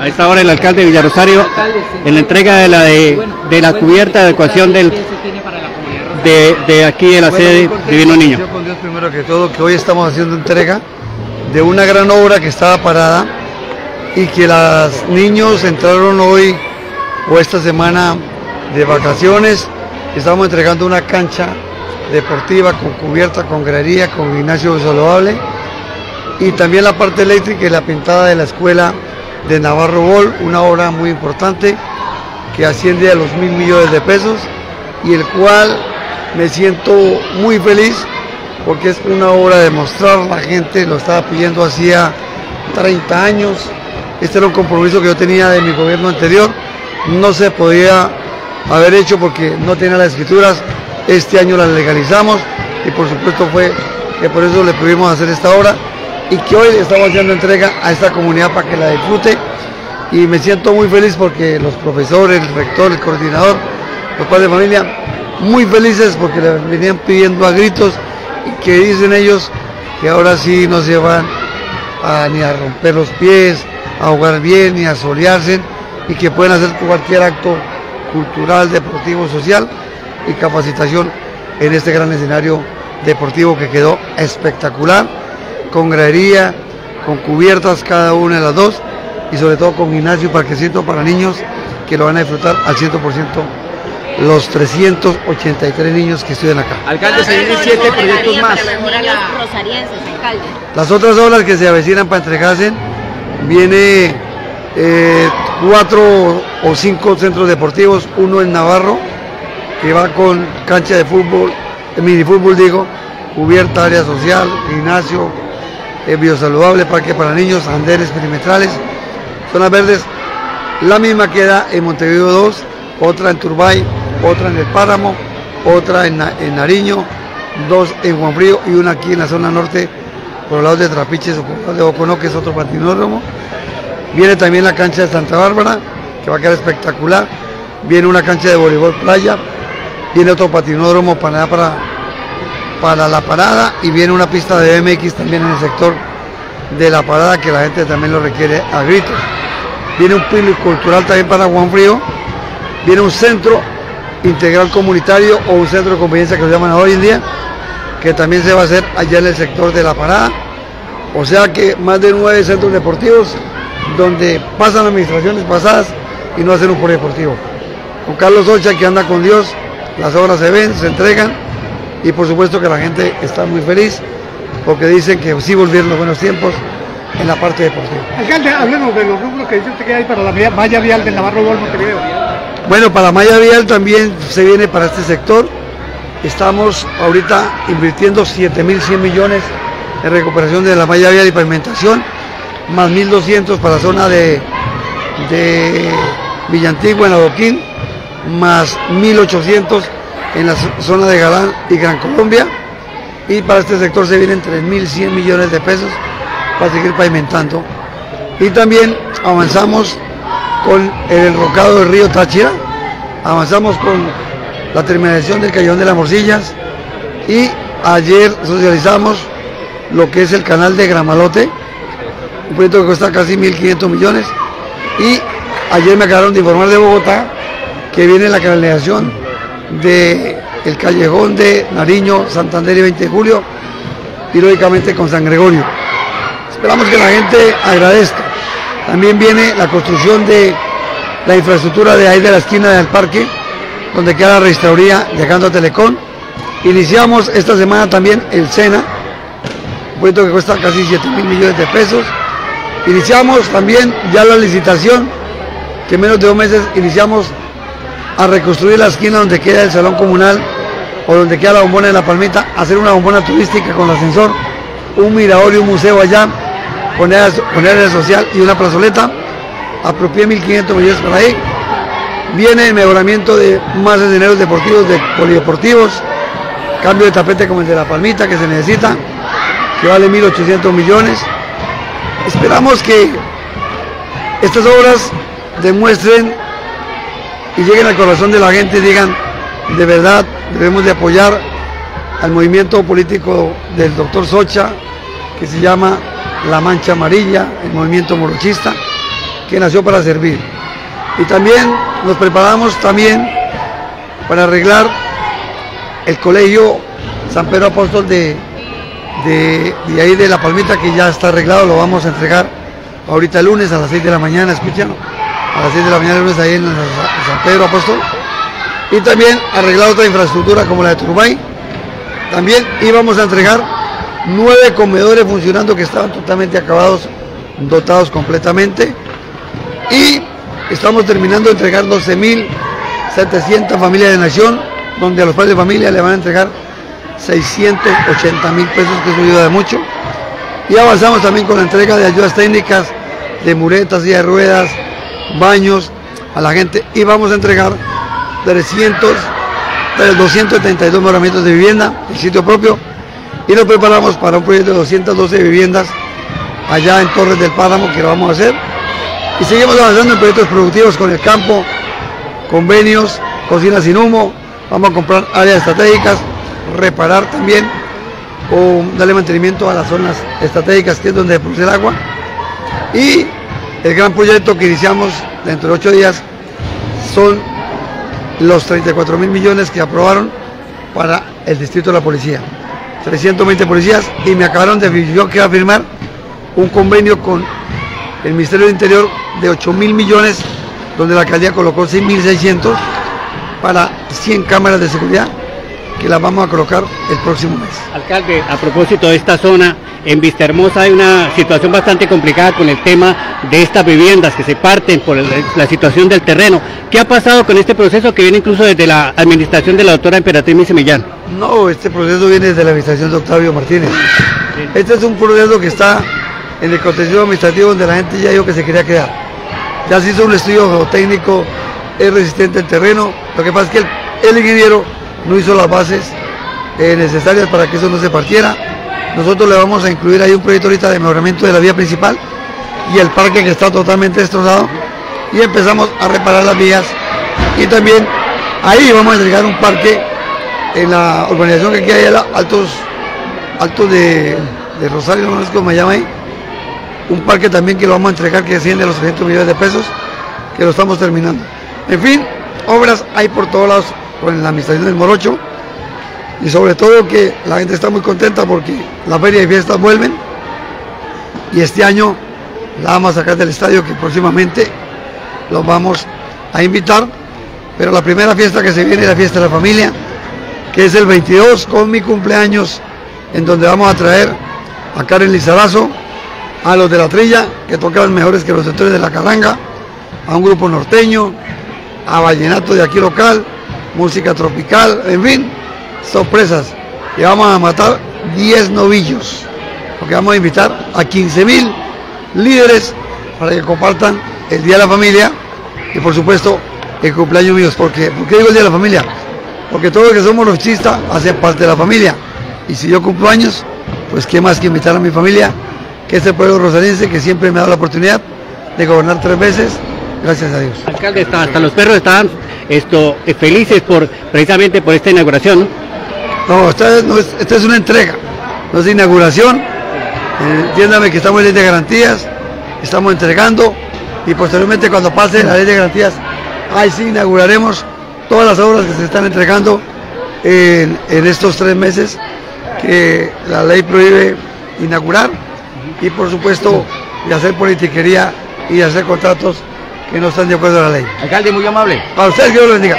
A esta hora el alcalde de Villarosario en la entrega de la de, de la cubierta de adecuación del de, de aquí de la sede Divino Niño. Con Dios primero que todo que hoy estamos haciendo entrega de una gran obra que estaba parada y que los niños entraron hoy o esta semana de vacaciones. Estamos entregando una cancha deportiva con cubierta, con galería, con gimnasio saludable y también la parte eléctrica y la pintada de la escuela de Navarro Bol, una obra muy importante que asciende a los mil millones de pesos y el cual me siento muy feliz porque es una obra de mostrar, la gente lo estaba pidiendo hacía 30 años, este era un compromiso que yo tenía de mi gobierno anterior, no se podía haber hecho porque no tenía las escrituras, este año las legalizamos y por supuesto fue que por eso le pudimos hacer esta obra y que hoy estamos haciendo entrega a esta comunidad para que la disfrute. Y me siento muy feliz porque los profesores, el rector, el coordinador, los padres de familia, muy felices porque le venían pidiendo a gritos y que dicen ellos que ahora sí no se van a, ni a romper los pies, a jugar bien, ni a solearse y que pueden hacer cualquier acto cultural, deportivo, social y capacitación en este gran escenario deportivo que quedó espectacular con gradería, con cubiertas cada una de las dos y sobre todo con gimnasio y parquecito para niños que lo van a disfrutar al 100% los 383 niños que estudian acá. Alcalde, se vienen siete proyectos más. Las otras obras que se avecinan para entregarse, viene eh, cuatro o cinco centros deportivos, uno en Navarro, que va con cancha de fútbol, mini fútbol digo, cubierta, área social, gimnasio, eh, biosaludable, parque para niños, anderes perimetrales, zonas verdes. La misma queda en Montevideo 2, otra en Turbay, otra en el Páramo, otra en, Nariño, dos en Juan y una aquí en la zona norte, por el lado de Trapiches o de Ocono, que es otro patinódromo. Viene también la cancha de Santa Bárbara, que va a quedar espectacular. Viene una cancha de voleibol playa, viene otro patinódromo para, para, para la parada y viene una pista de BMX también en el sector de la parada que la gente también lo requiere a gritos. Viene un pilo cultural también para Juan Frío, viene un centro integral comunitario o un centro de conveniencia que lo llaman hoy en día, que también se va a hacer allá en el sector de la parada. O sea que más de nueve centros deportivos donde pasan administraciones pasadas y no hacen un polideportivo. Con Carlos Ocha que anda con Dios, las obras se ven, se entregan y por supuesto que la gente está muy feliz porque dicen que sí volvieron los buenos tiempos en la parte deportiva. Alcalde, hablemos de los rubros que dice usted que hay para la malla vial del Navarro Gol Montevideo. Bueno, para Maya Vial también se viene para este sector. Estamos ahorita invirtiendo 7.100 millones en recuperación de la malla vial y pavimentación, más 1.200 para la zona de, de Villantigua en Adoquín, más 1.800 en la zona de Galán y Gran Colombia. Y para este sector se vienen 3.100 millones de pesos para seguir pavimentando. Y también avanzamos con el enrocado del río Táchira, avanzamos con la terminación del Callejón de las Morcillas y ayer socializamos lo que es el canal de Gramalote, un proyecto que cuesta casi 1.500 millones y ayer me acabaron de informar de Bogotá que viene la canalización del el Callejón de Nariño, Santander y 20 de julio y lógicamente con San Gregorio. Esperamos que la gente agradezca. También viene la construcción de la infraestructura de ahí de la esquina del parque, donde queda la registraduría llegando a Telecom. Iniciamos esta semana también el SENA, un proyecto que cuesta casi 7 mil millones de pesos. Iniciamos también ya la licitación, que en menos de dos meses iniciamos a reconstruir la esquina donde queda el salón comunal o donde queda la bombona de la palmita, hacer una bombona turística con ascensor, un mirador y un museo allá poner, poner social y una plazoleta, apropié 1.500 millones para ahí. Viene el mejoramiento de más escenarios deportivos, de polideportivos, cambio de tapete como el de la Palmita que se necesita, que vale 1.800 millones. Esperamos que estas obras demuestren y lleguen al corazón de la gente y digan, de verdad debemos de apoyar al movimiento político del doctor Socha, que se llama La Mancha Amarilla, el movimiento morochista, que nació para servir. Y también nos preparamos también para arreglar el colegio San Pedro Apóstol de, de, de ahí de La Palmita, que ya está arreglado, lo vamos a entregar ahorita el lunes a las 6 de la mañana, escuchan, a las 6 de la mañana el lunes ahí en San Pedro Apóstol. Y también arreglar otra infraestructura como la de Turbay. También íbamos a entregar nueve comedores funcionando que estaban totalmente acabados, dotados completamente. Y estamos terminando de entregar 12.700 familias de nación, donde a los padres de familia le van a entregar 680 mil pesos, que eso ayuda de mucho. Y avanzamos también con la entrega de ayudas técnicas, de muretas y de ruedas, baños a la gente. Y vamos a entregar 300, 272 mejoramientos de vivienda, el sitio propio. Y nos preparamos para un proyecto de 212 viviendas allá en Torres del Páramo que lo vamos a hacer. Y seguimos avanzando en proyectos productivos con el campo, convenios, cocina sin humo, vamos a comprar áreas estratégicas, reparar también o darle mantenimiento a las zonas estratégicas que es donde produce el agua. Y el gran proyecto que iniciamos dentro de ocho días son los 34 mil millones que aprobaron para el distrito de la policía. 320 policías y me acabaron de yo que a firmar un convenio con el Ministerio del Interior de 8 mil millones donde la alcaldía colocó 6.600 para 100 cámaras de seguridad que las vamos a colocar el próximo mes. Alcalde, a propósito de esta zona, en Vista Hermosa hay una situación bastante complicada con el tema de estas viviendas que se parten por la situación del terreno. ¿Qué ha pasado con este proceso que viene incluso desde la administración de la doctora Emperatriz Misemillán? No, este proceso viene desde la administración de Octavio Martínez. Este es un proceso que está en el contexto administrativo donde la gente ya dijo que se quería quedar. Ya se hizo un estudio geotécnico, es resistente el terreno. Lo que pasa es que el, el ingeniero no hizo las bases eh, necesarias para que eso no se partiera. Nosotros le vamos a incluir ahí un proyecto ahorita de mejoramiento de la vía principal y el parque que está totalmente destrozado. Y empezamos a reparar las vías. Y también ahí vamos a entregar un parque en la urbanización que aquí hay altos altos de, Rosario, no sé cómo se llama ahí, un parque también que lo vamos a entregar que asciende a los 300 millones de pesos, que lo estamos terminando. En fin, obras hay por todos lados con la administración del Morocho y sobre todo que la gente está muy contenta porque la feria y fiestas vuelven. Y este año la vamos a sacar del estadio que próximamente los vamos a invitar, pero la primera fiesta que se viene es la fiesta de la familia, que es el 22 con mi cumpleaños, en donde vamos a traer a Karen Lizarazo, a los de la trilla, que tocan mejores que los sectores de la caranga, a un grupo norteño, a vallenato de aquí local, música tropical, en fin, sorpresas. Y vamos a matar 10 novillos, porque vamos a invitar a 15 mil líderes para que compartan el Día de la Familia y por supuesto el cumpleaños míos. ¿Por qué? ¿Por qué digo el Día de la Familia? Porque todos los que somos los chistas hacen parte de la familia. Y si yo cumplo años, pues qué más que invitar a mi familia, que este pueblo rosariense que siempre me ha dado la oportunidad de gobernar tres veces, gracias a Dios. Alcalde, hasta, hasta los perros estaban esto, eh, felices por precisamente por esta inauguración. ¿No? Esta es, no es, esta es una entrega, no es inauguración. Eh, entiéndame que estamos en ley de garantías, estamos entregando y posteriormente cuando pase la ley de garantías, ahí sí inauguraremos todas las obras que se están entregando en, en estos tres meses que la ley prohíbe inaugurar y por supuesto de hacer politiquería y de hacer contratos que no están de acuerdo a la ley. Alcalde, muy amable. Para ustedes, que Dios los bendiga.